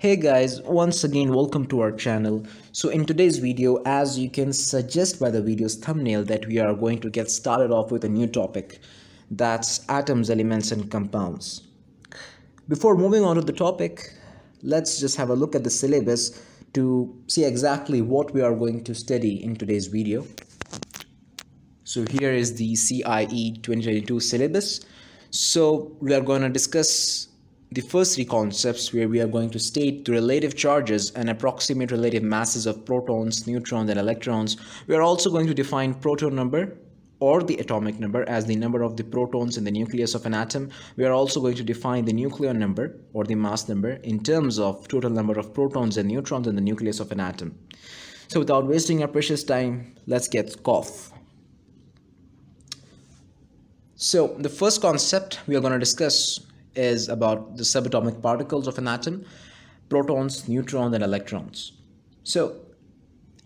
Hey guys, once again welcome to our channel. So in today's video, as you can suggest by the video's thumbnail that we are going to get started off with a new topic that's atoms, elements and compounds. Before moving on to the topic, let's just have a look at the syllabus to see exactly what we are going to study in today's video. So here is the CIE 2022 syllabus. So we are going to discuss the first three concepts where we are going to state the relative charges and approximate relative masses of protons, neutrons and electrons. We are also going to define proton number or the atomic number as the number of the protons in the nucleus of an atom. We are also going to define the nucleon number or the mass number in terms of total number of protons and neutrons in the nucleus of an atom. So without wasting our precious time, let's get off. So the first concept we are going to discuss is about the subatomic particles of an atom, protons, neutrons and electrons. So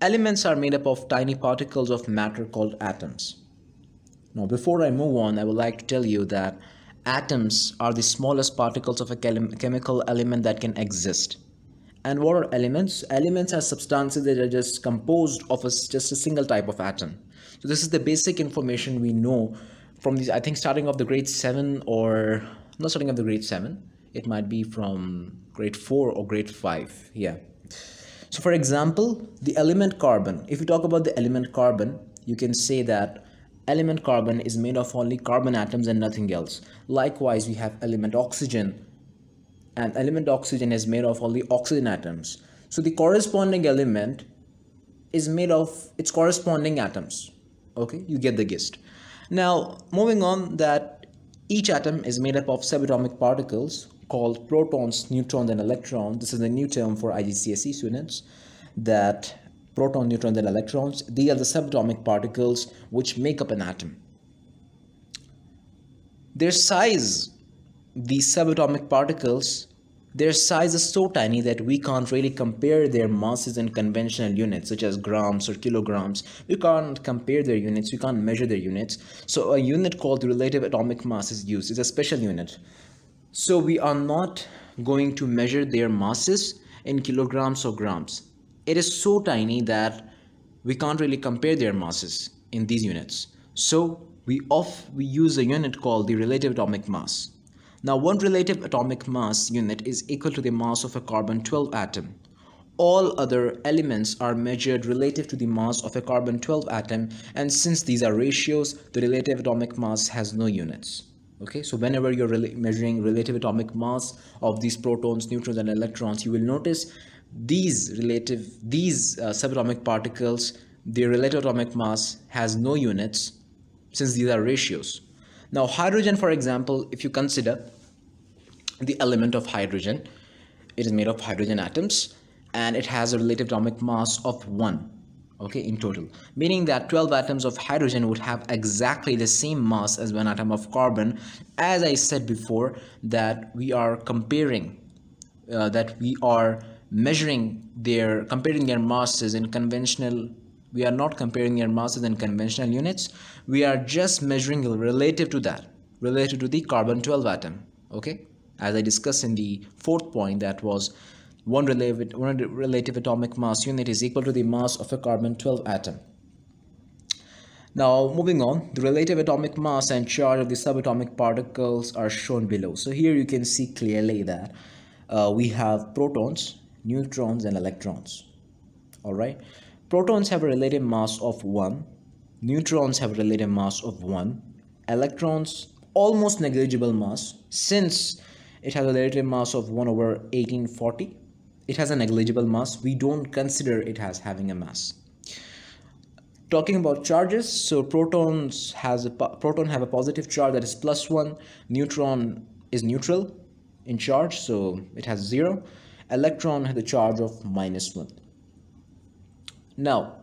elements are made up of tiny particles of matter called atoms. Now before I move on, I would like to tell you that atoms are the smallest particles of a chemical element that can exist. And what are elements? Elements are substances that are just composed of a, just a single type of atom. So this is the basic information we know from these i think starting off the grade 7 or not starting off the grade 7 it might be from grade 4 or grade 5 yeah. So for example the element carbon. If you talk about the element carbon you can say that element carbon is made of only carbon atoms and nothing else. Likewise we have element oxygen. And element oxygen is made of only oxygen atoms. So the corresponding element is made of its corresponding atoms. Okay you get the gist. Now, moving on that each atom is made up of subatomic particles called protons, neutrons and electrons. This is a new term for IGCSE students that proton, neutrons and electrons, they are the subatomic particles which make up an atom. Their size, these subatomic particles their size is so tiny that we can't really compare their masses in conventional units such as grams or kilograms. We can't compare their units, we can't measure their units. So a unit called the relative atomic mass is used. It's a special unit. So we are not going to measure their masses in kilograms or grams. It is so tiny that we can't really compare their masses in these units. So we off we use a unit called the relative atomic mass. Now one relative atomic mass unit is equal to the mass of a carbon-12 atom. All other elements are measured relative to the mass of a carbon-12 atom and since these are ratios, the relative atomic mass has no units. Okay, so whenever you're measuring relative atomic mass of these protons, neutrons and electrons, you will notice these relative, these uh, subatomic particles, their relative atomic mass has no units since these are ratios. Now hydrogen for example, if you consider the element of hydrogen, it is made of hydrogen atoms and it has a relative atomic mass of 1 okay in total. Meaning that 12 atoms of hydrogen would have exactly the same mass as one atom of carbon. As i said before that we are comparing uh, that we are measuring their comparing their masses in conventional we are not comparing their masses in conventional units. We are just measuring relative to that relative to the carbon 12 atom okay as i discussed in the fourth point that was one relative, one relative atomic mass unit is equal to the mass of a carbon 12 atom. Now moving on the relative atomic mass and charge of the subatomic particles are shown below. So here you can see clearly that uh, we have protons neutrons and electrons. All right? Protons have a relative mass of 1, neutrons have a relative mass of 1, electrons almost negligible mass since it has a relative mass of 1 over 1840. It has a negligible mass. We don't consider it as having a mass. Talking about charges, so protons has a proton have a positive charge that is plus 1, neutron is neutral in charge, so it has 0. Electron has a charge of minus 1. Now,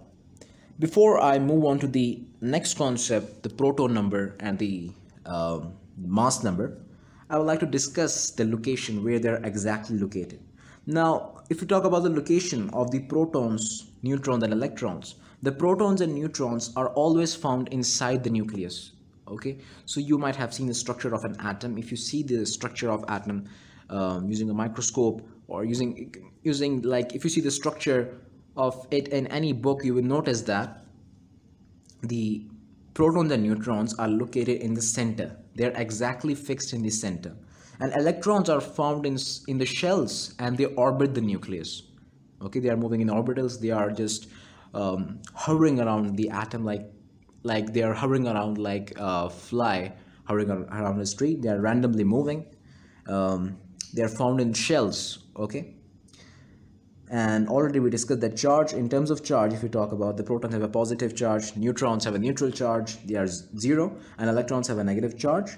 before I move on to the next concept, the proton number and the uh, mass number, I would like to discuss the location where they're exactly located. Now, if we talk about the location of the protons, neutrons and electrons, the protons and neutrons are always found inside the nucleus. Okay, so you might have seen the structure of an atom. If you see the structure of atom um, using a microscope, or using using like if you see the structure of it in any book you will notice that the protons and neutrons are located in the center. They're exactly fixed in the center. And electrons are found in in the shells and they orbit the nucleus. Okay they are moving in orbitals. They are just um, hovering around the atom like like they are hovering around like a fly hovering around the street. They are randomly moving. Um, they are found in shells. Okay and already we discussed that charge in terms of charge if we talk about the protons have a positive charge neutrons have a neutral charge they are zero and electrons have a negative charge.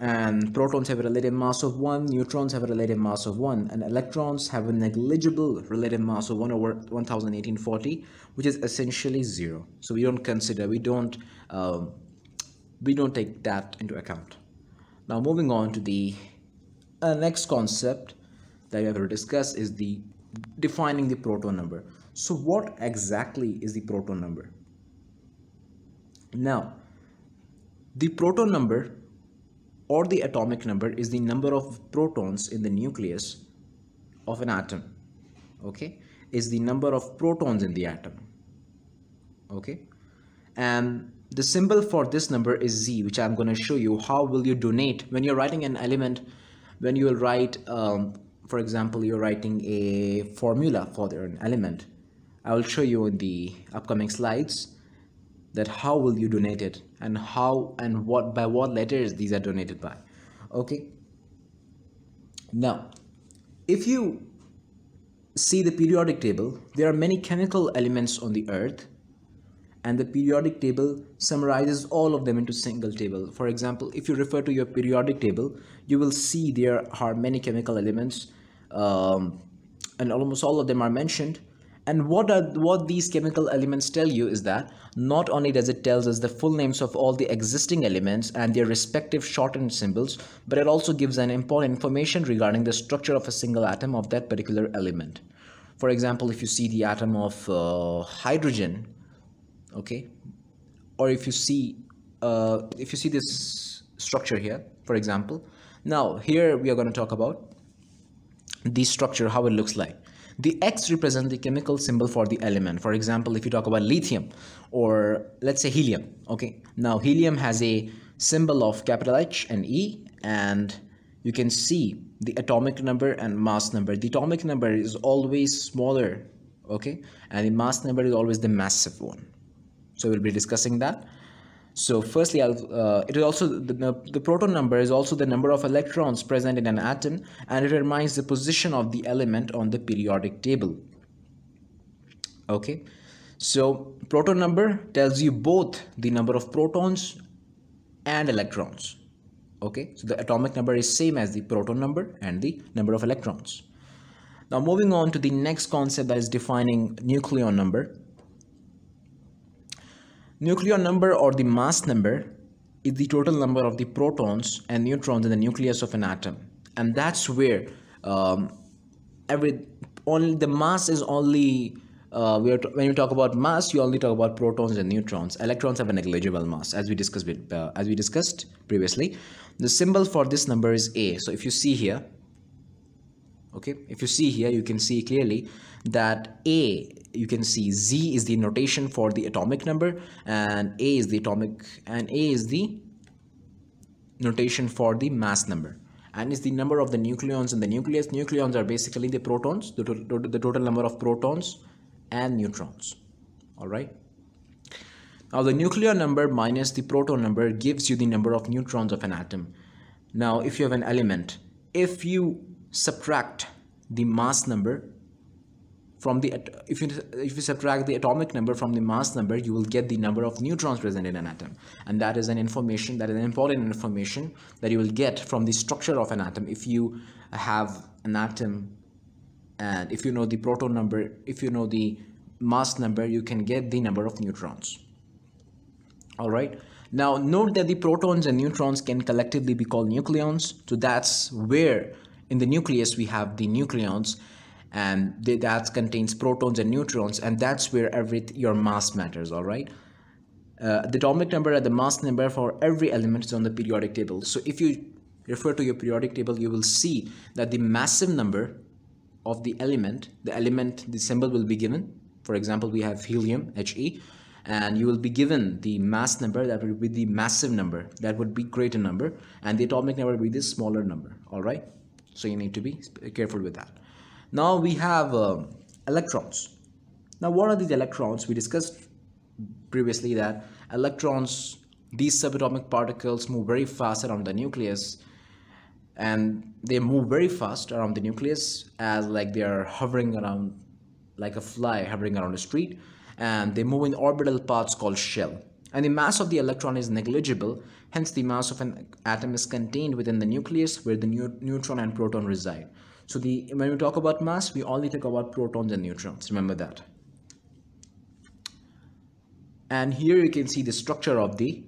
And protons have a relative mass of 1 neutrons have a relative mass of 1 and electrons have a negligible relative mass of 1 over 1840 which is essentially 0 so we don't consider we don't um, we don't take that into account. Now moving on to the uh, next concept that we have to discuss is the defining the proton number. So what exactly is the proton number? Now the proton number or the atomic number is the number of protons in the nucleus of an atom okay? Is the number of protons in the atom okay? And the symbol for this number is z which i'm going to show you. How will you donate? When you're writing an element when you will write um, for example you're writing a formula for an element. I will show you in the upcoming slides that how will you donate it and how and what by what letters these are donated by. Okay? Now if you see the periodic table there are many chemical elements on the earth and the periodic table summarizes all of them into single table for example if you refer to your periodic table you will see there are many chemical elements um, and almost all of them are mentioned and what are what these chemical elements tell you is that not only does it tells us the full names of all the existing elements and their respective shortened symbols, but it also gives an important information regarding the structure of a single atom of that particular element. For example, if you see the atom of uh, hydrogen, okay, or if you see uh, if you see this structure here, for example, now here we are going to talk about the structure, how it looks like. The X represents the chemical symbol for the element. For example, if you talk about lithium or let's say helium, okay. Now helium has a symbol of capital H and E and you can see the atomic number and mass number. The atomic number is always smaller, okay, and the mass number is always the massive one. So we'll be discussing that. So firstly, uh, it is also the, the proton number is also the number of electrons present in an atom and it determines the position of the element on the periodic table. Okay, so proton number tells you both the number of protons and electrons. Okay, so the atomic number is same as the proton number and the number of electrons. Now moving on to the next concept that is defining nucleon number. Nucleon number or the mass number is the total number of the protons and neutrons in the nucleus of an atom. And that's where um, every only the mass is only uh, we are when you talk about mass you only talk about protons and neutrons. Electrons have a negligible mass as we discussed with, uh, as we discussed previously. The symbol for this number is a. So if you see here okay? If you see here you can see clearly that a you can see z is the notation for the atomic number and a is the atomic and a is the notation for the mass number. And is the number of the nucleons in the nucleus nucleons are basically the protons the, to the total number of protons and neutrons. All right? Now the nucleon number minus the proton number gives you the number of neutrons of an atom. Now if you have an element if you subtract the mass number from the if you if you subtract the atomic number from the mass number you will get the number of neutrons present in an atom. And that is an information that is an important information that you will get from the structure of an atom. If you have an atom and if you know the proton number if you know the mass number you can get the number of neutrons. All right? Now note that the protons and neutrons can collectively be called nucleons. So that's where in the nucleus we have the nucleons and that contains protons and neutrons and that's where every your mass matters all right? Uh, the atomic number and the mass number for every element is on the periodic table. So if you refer to your periodic table you will see that the massive number of the element the element the symbol will be given. For example we have helium he and you will be given the mass number that will be the massive number. That would be greater number and the atomic number will be the smaller number all right so you need to be careful with that. Now we have uh, electrons. Now what are these electrons we discussed previously that electrons these subatomic particles move very fast around the nucleus and they move very fast around the nucleus as like they are hovering around like a fly hovering around a street and they move in orbital paths called shell and the mass of the electron is negligible hence the mass of an atom is contained within the nucleus where the neutron and proton reside. So the when we talk about mass we only talk about protons and neutrons remember that. And here you can see the structure of the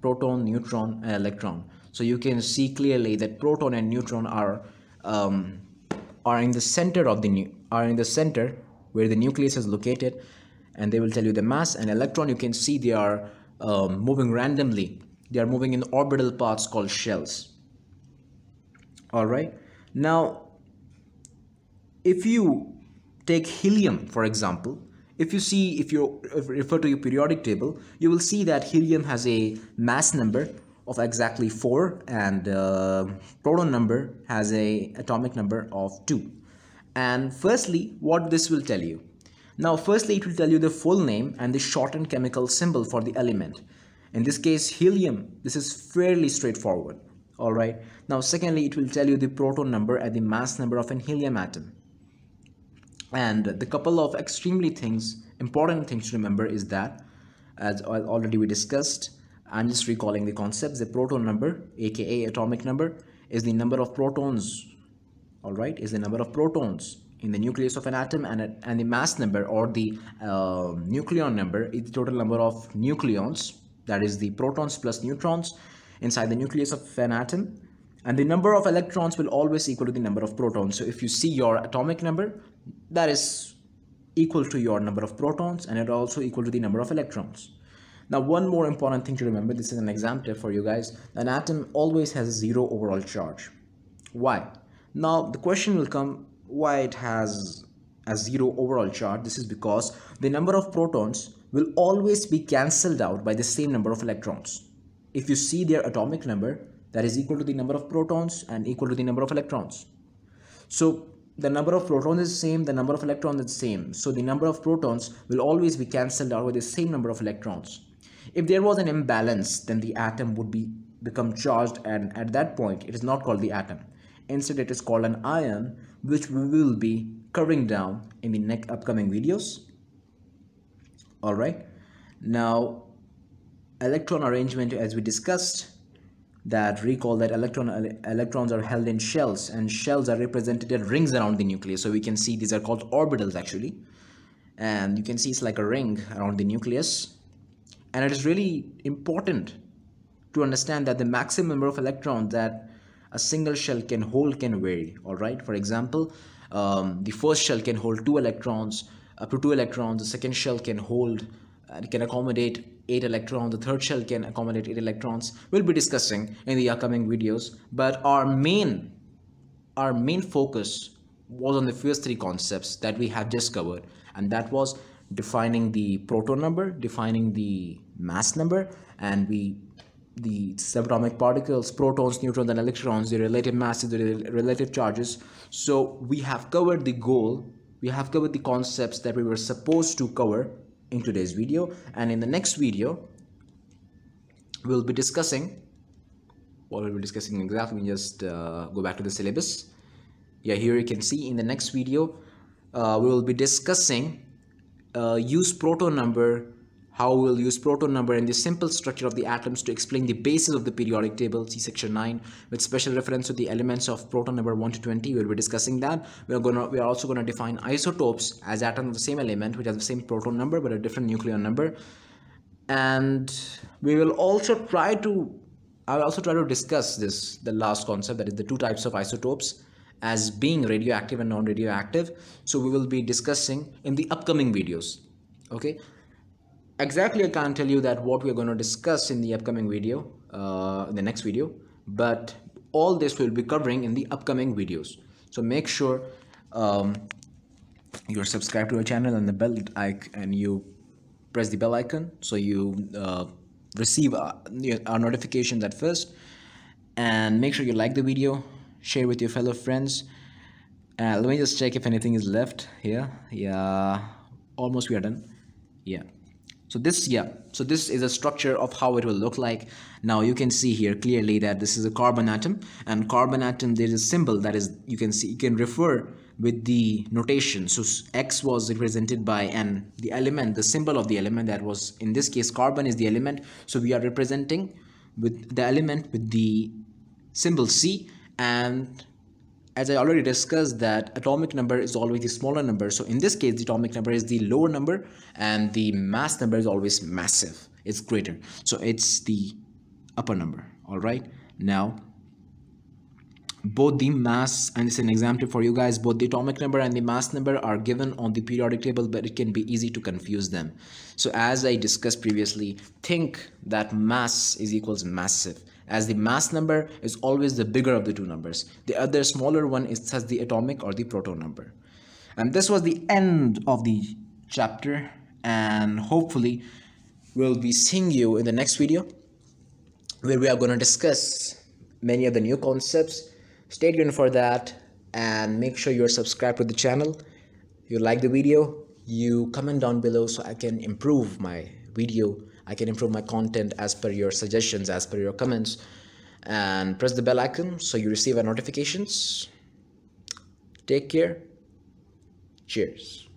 proton neutron and electron. So you can see clearly that proton and neutron are um, are in the center of the are in the center where the nucleus is located and they will tell you the mass and electron. You can see they are um, moving randomly they are moving in orbital paths called shells. All right now if you take helium for example if you see if you refer to your periodic table you will see that helium has a mass number of exactly 4 and uh, proton number has a atomic number of 2 and firstly what this will tell you now firstly it will tell you the full name and the shortened chemical symbol for the element. In this case helium. This is fairly straightforward. All right? Now secondly it will tell you the proton number and the mass number of an helium atom. And the couple of extremely things important things to remember is that as already we discussed i'm just recalling the concepts the proton number aka atomic number is the number of protons. All right? Is the number of protons in the nucleus of an atom and, and the mass number or the uh, nucleon number is the total number of nucleons that is the protons plus neutrons inside the nucleus of an atom. And the number of electrons will always equal to the number of protons. So if you see your atomic number that is equal to your number of protons and it also equal to the number of electrons. Now one more important thing to remember this is an exam tip for you guys an atom always has zero overall charge. Why? Now the question will come why it has a zero overall charge this is because the number of protons will always be cancelled out by the same number of electrons. If you see their atomic number that is equal to the number of protons and equal to the number of electrons. So the number of protons is same the number of electrons is same. So the number of protons will always be cancelled out with the same number of electrons. If there was an imbalance then the atom would be become charged and at that point it is not called the atom. Instead it is called an ion which we will be covering down in the next upcoming videos. All right. Now electron arrangement as we discussed that recall that electron electrons are held in shells and shells are represented as rings around the nucleus. So we can see these are called orbitals actually. And you can see it's like a ring around the nucleus. And it is really important to understand that the maximum number of electrons that a single shell can hold can vary all right for example um, the first shell can hold two electrons up to two electrons the second shell can hold and uh, can accommodate eight electrons the third shell can accommodate eight electrons. We'll be discussing in the upcoming videos but our main our main focus was on the first three concepts that we have just covered and that was defining the proton number defining the mass number and we the subatomic particles, protons, neutrons, and electrons, the relative masses, the relative charges. So we have covered the goal, we have covered the concepts that we were supposed to cover in today's video. And in the next video, we'll be discussing, what we'll be discussing exactly, just uh, go back to the syllabus. Yeah, here you can see in the next video, uh, we will be discussing uh, use proton number how we'll use proton number and the simple structure of the atoms to explain the basis of the periodic table, see section 9, with special reference to the elements of proton number 1 to 20. We'll be discussing that. We're gonna we are also going to define isotopes as atoms of the same element, which has the same proton number but a different nucleon number. And we will also try to I will also try to discuss this, the last concept, that is the two types of isotopes as being radioactive and non-radioactive. So we will be discussing in the upcoming videos. Okay exactly I can't tell you that what we're going to discuss in the upcoming video, uh, the next video, but all this will be covering in the upcoming videos. So make sure um, you're subscribed to our channel and the bell icon and you press the bell icon so you uh, receive our, our notifications at first. And make sure you like the video share with your fellow friends. Uh, let me just check if anything is left here. Yeah almost we are done. Yeah so this yeah so this is a structure of how it will look like. Now you can see here clearly that this is a carbon atom and carbon atom there is a symbol that is you can see you can refer with the notation. So x was represented by and the element the symbol of the element that was in this case carbon is the element. So we are representing with the element with the symbol c and as I already discussed that atomic number is always the smaller number. So in this case, the atomic number is the lower number and the mass number is always massive. It's greater. So it's the upper number. All right. Now, both the mass and it's an example for you guys both the atomic number and the mass number are given on the periodic table but it can be easy to confuse them so as i discussed previously think that mass is equals massive as the mass number is always the bigger of the two numbers. The other smaller one is as the atomic or the proton number. And this was the end of the chapter and hopefully we'll be seeing you in the next video where we are going to discuss many of the new concepts. Stay tuned for that and make sure you're subscribed to the channel. You like the video, you comment down below so I can improve my video I can improve my content as per your suggestions, as per your comments. And press the bell icon so you receive our notifications. Take care. Cheers.